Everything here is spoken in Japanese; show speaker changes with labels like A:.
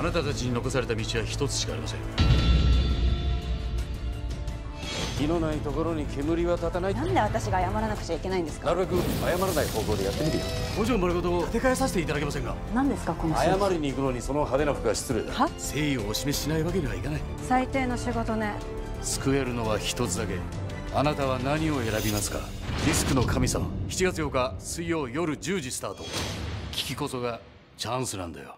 A: あなたたちに残された道は一つしかありません。火のないところに煙は立たない。
B: なんで私が謝らなくちゃいけないんですか？
A: なるべく謝らない方向でやってみるよ。五条丸ごと立て替えさせていただけませんか？
B: 何ですかこの
A: 謝りに行くのにその派手な服は失礼だ。誠意をお示ししないわけにはいかない。
B: 最低の仕事ね。
A: 救えるのは一つだけ。あなたは何を選びますか？リスクの神様。7月8日水曜夜10時スタート。危機こそがチャンスなんだよ。